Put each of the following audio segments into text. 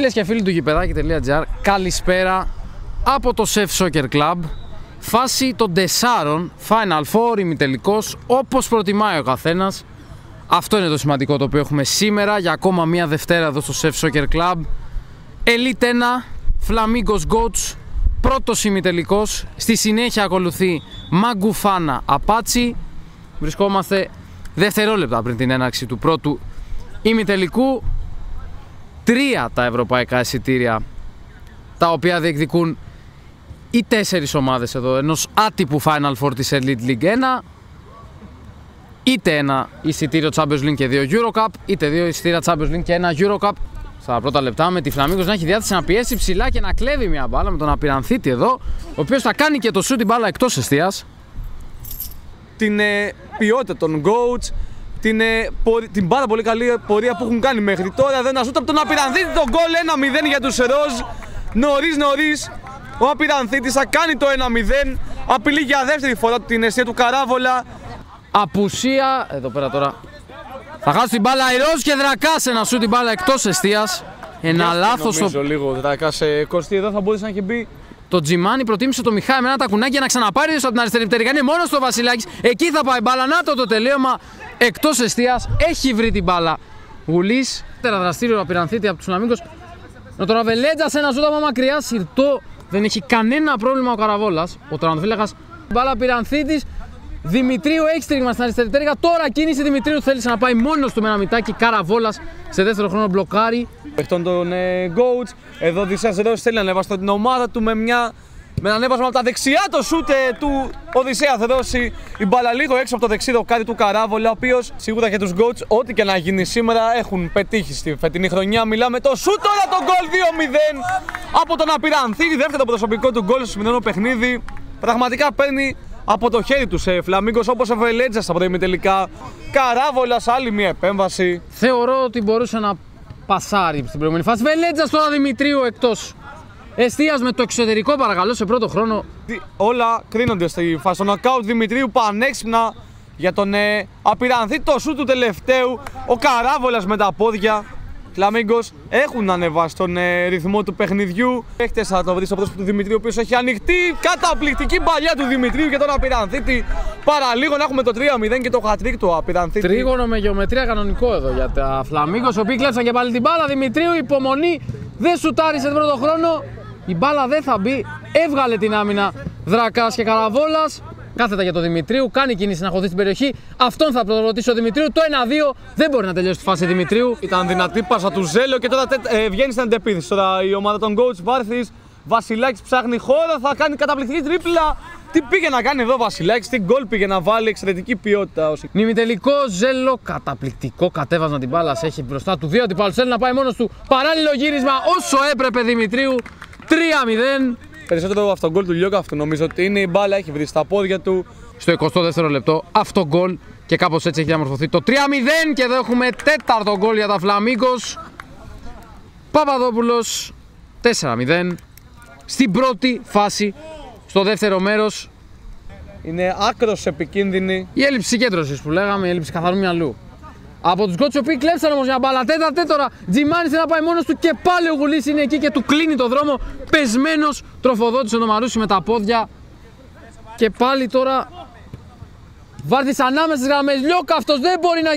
Φίλες και φίλοι του γηπεδάκι.gr, καλησπέρα από το Chef Soccer Club. Φάση των τεσσάρων, Final Four, ημιτελικός, όπως προτιμάει ο καθένας. Αυτό είναι το σημαντικό το οποίο έχουμε σήμερα για ακόμα μία Δευτέρα εδώ στο Chef Soccer Club. Elite 1, Flamingos Goats, πρώτος ημιτελικός. Στη συνέχεια ακολουθεί Μαγκουφάνα Απάτσι. Βρισκόμαστε δευτερόλεπτα πριν την έναρξη του πρώτου ημιτελικού. Τρία τα ευρωπαϊκά εισιτήρια τα οποία διεκδικούν οι τέσσερις ομάδες εδώ ενός άτυπου Final Four της Elite League 1 είτε ένα εισιτήριο Champions League και δύο Eurocup είτε δύο εισιτήρια Champions League και ένα Eurocup. Στα πρώτα λεπτά με τη Φλαμίγκος να έχει διάθεση να πιέσει ψηλά και να κλέβει μια μπάλα με τον Απειρανθήτη εδώ ο οποίος θα κάνει και το σου την μπάλα εκτός εστίας. Την ε, ποιότητα των coach, την, ε, πορ- την πάρα πολύ καλή πορεία που έχουν κάνει μέχρι τώρα. Δεν αζούτα από τον Απειρανθήτη τον γκολ 1-0 για τους Ροζ. Νωρίς νωρίς ο Απειρανθήτης θα κάνει το 1-0. Απειλεί για δεύτερη φορά την αιστεία του Καράβολα. Απουσία, εδώ πέρα τώρα θα χάσει την μπάλα Ηρός και Δρακάς ένα σου την μπάλα εκτός εστίας ένα λάθος στο Νομίζω λίγο δράκα σε κοστί εδώ θα μπορούσε να έχει μπει. Το Τζιμάνι προτίμησε το Μιχάη με ένα τακουνάκι για να ξαναπάρει από την αριστερή πτέρυγα. Είναι μόνος στο Βασιλάκης. Εκεί θα πάει μπάλα. Να το το τελείωμα εκτός εστίας. Έχει βρει την μπάλα. Γουλής. Τέρα δραστήριο απειρανθήτη από τους Φλαμίγκος. Με τον Ραβελέτζα σε ένα ζούταμα μακριά. Συρτό. Δεν έχει κανένα πρόβλημα ο Καραβόλας. Ο Τρανοφύλακας. Μπάλα απειρανθήτη. Δημητρίου έχεις στρίγμα στην αριστερή πτέρυγα. Τώρα κίνηση Δημητρίου θέλησε να πάει μόνος του με ένα μητάκι. Καραβόλας σε δεύτερο χρόνο μπλοκάρει. Παιχτών τον ε, coach. Εδώ Οδυσσέας Ροζ θέλει να ανεβάσει την ομάδα του με μια με ένα ανέβασμα από τα δεξιά το σούτ ε, του Οδυσσέας θα δώσει η μπάλα λίγο έξω από το δεξί δοκάρι του Καράβολα, ο οποίος σίγουρα για τους Goats, ό,τι και να γίνει σήμερα, έχουν πετύχει στη φετινή χρονιά. Μιλάμε το σούτ τώρα το γκολ 2-0 από τον Απειρανθίδη, δεύτερο προσωπικό του γκολ στο σημερινό παιχνίδι. Πραγματικά παίρνει από το χέρι τους σε Φλαμίγκος όπως ο Βελέτζας στα πρώτα τελικά. Καράβολας, άλλη μια επέμβαση. Θεωρώ ότι μπορούσε να πασάρει στην προηγούμενη φάση. Βελέτζα τώρα Δημητρίου εκτός. Εστίας με το εξωτερικό παρακαλώ σε πρώτο χρόνο. Τι- όλα κρίνονται στη φάση. Το νοκάουτ Δημητρίου πανέξυπνα για τον ε, απειρανθή το σου του τελευταίου. Ο Καράβολας με τα πόδια. Φλαμίγκος έχουν ανεβάσει τον ε, ρυθμό του παιχνιδιού. Έχετε θα το βρει στο πρόσωπο του Δημητρίου, ο οποίος έχει ανοιχτή καταπληκτική παλιά του Δημητρίου και τον απειρανθήτη. Παραλίγο να έχουμε το 3-0 και το χατρίκ του απειρανθήτη. Τρίγωνο με γεωμετρία κανονικό εδώ για τα Φλαμίγκος, οι οποίοι κλέψαν και πάλι την μπάλα. Δημητρίου υπομονή, δεν σουτάρισε τον πρώτο χρόνο. Η μπάλα δεν θα μπει, έβγαλε την άμυνα Δρακάς και Καραβόλας. Κάθετα για τον Δημητρίου, κάνει κίνηση να χωθεί στην περιοχή. Αυτόν θα προδοτήσει ο Δημητρίου. Το 1-2 δεν μπορεί να τελειώσει τη φάση Δημητρίου. Ήταν δυνατή πάσα του Ζέλο και τώρα τε- ε, βγαίνει στην αντεπίθεση. Τώρα η ομάδα των coach Βάρθης, Βασιλάκης ψάχνει χώρο, θα κάνει καταπληκτική τρίπλα. Τι πήγε να κάνει εδώ ο Βασιλάκης, τι γκολ πήγε να βάλει, εξαιρετική ποιότητα. όσοι- Νημιτελικό Ζέλο, καταπληκτικό κατέβασμα την μπάλα. Έχει μπροστά του δύο αντιπάλους. Θέλει να πάει μόνος του. Παράλληλο γύρισμα όσο έπρεπε Δημητρίου. 3-0. Περισσότερο αυτό γκολ του Λιώκα αυτό νομίζω ότι είναι η μπάλα, έχει βρει στα πόδια του. Στο 22ο λεπτό αυτό γκολ και κάπως έτσι έχει διαμορφωθεί το 3-0 και εδώ έχουμε τέταρτο γκολ για τα Φλαμίγκος. Παπαδόπουλος 4-0 στην πρώτη φάση στο δεύτερο μέρος Είναι άκρος επικίνδυνη. η έλλειψη συγκέντρωσης που λέγαμε, η έλλειψη καθαρού μυαλού. Από τους γκότσου οι οποίοι κλέψαν όμως μια μπάλα. Τέταρτε τώρα Τζιμάνι θέλει να πάει μόνος του και πάλι ο Γουλής είναι εκεί και του κλείνει το δρόμο πεσμένος τροφοδότησε τον Μαρούσι με τα πόδια. Και πάλι τώρα Βάρθης ανάμεσα στις γραμμές Λιώκα αυτός δεν μπορεί να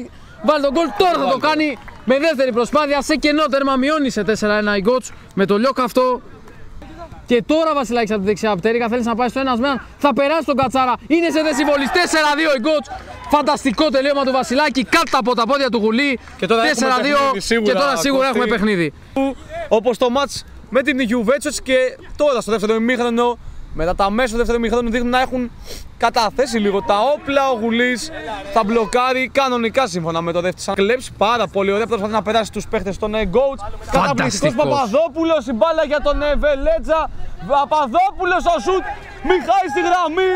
βάλει τον γκολ τώρα θα το κάνει με δεύτερη προσπάθεια σε κενό τέρμα μειώνει σε 4-1 η Γκότς με το Λιώκα αυτό και τώρα Βασιλάκης από τη δεξιά πτέρυγα θέλεις να πάεις στο ένας με έναν. Θα περάσει τον Κατσάρα. Είναι σε θέση βολής. 4-2 η Γκότς. Φανταστικό τελείωμα του Βασιλάκη. Κάτω από τα πόδια του Γουλή. Και τώρα έχουμε 4-2. παιχνίδι, σίγουρα, και τώρα σίγουρα Κωστή. έχουμε παιχνίδι. Όπως το μάτς με την Juventus και τώρα στο δεύτερο ημίχρονο. Μετά τα μέσα του δεύτερου ημίχρονου δείχνουν να έχουν καταθέσει λίγο τα όπλα. Ο Γουλής θα μπλοκάρει κανονικά σύμφωνα με το δεύτερο. Θα κλέψει πάρα πολύ ωραία. Προσπαθεί να περάσει τους παίχτες των ε, Goats. Καταπληκτικός Παπαδόπουλος. Η μπάλα για τον ε, Βελέτζα. Παπαδόπουλος στο σουτ. Μιχάη στη γραμμή.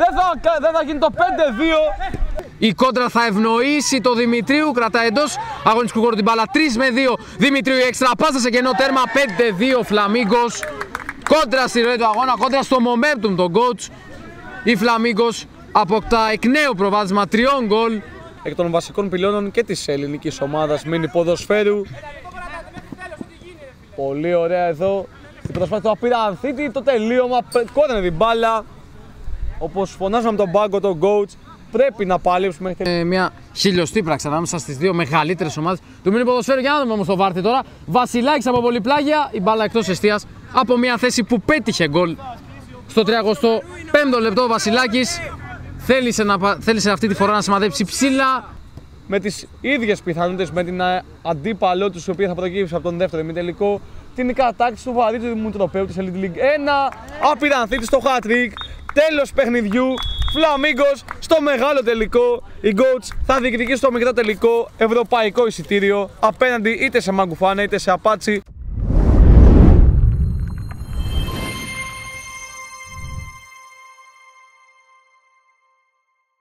Δεν θα, δεν θα γίνει το 5-2. Η κόντρα θα ευνοήσει το Δημητρίου. Κρατάει εντός αγωνιστικού χώρου την μπάλα 3 με 2. Δημητρίου η έξτρα πάσα σε κενό τέρμα 5-2 Φλαμίγκος. Κόντρα στη ροή του αγώνα, κόντρα στο momentum των coach. Η Φλαμίγκος αποκτά εκ νέου προβάδισμα τριών γκολ. εκ των βασικών πυλώνων και της ελληνικής ομάδας μίνι ποδοσφαίρου. Πολύ ωραία εδώ. Η προσπάθεια του Απειρανθήτη, το τελείωμα, κότανε την μπάλα. Όπως φωνάζαμε τον πάγκο, τον coach, πρέπει να παλέψουμε μέχρι τελείως. Ε, μια χιλιοστή πράξη ανάμεσα στις δύο μεγαλύτερες ομάδες του μήνυ ποδοσφαίρου. Για να δούμε όμως το βάρτι τώρα. Βασιλάκης από πολυπλάγια, η μπάλα εκτός αιστεία από μια θέση που πέτυχε γκολ στο 35ο λεπτό. Ο Βασιλάκης θέλησε, να, πα- θέλησε αυτή τη φορά να σημαδέψει ψηλά. με τις ίδιες πιθανότητες με την ε, αντίπαλό τους, η οποία θα προκύψει από τον δεύτερο ημιτελικό, την κατάκτηση του βαρύ του Δημητροπαίου της Elite League 1. Απειρανθήτη στο hat trick. Τέλος παιχνιδιού. Φλαμίγκος στο μεγάλο τελικό. Η Goats θα διεκδικήσει το μικρό τελικό ευρωπαϊκό εισιτήριο απέναντι είτε σε Μαγκουφάνα είτε σε Απάτσι.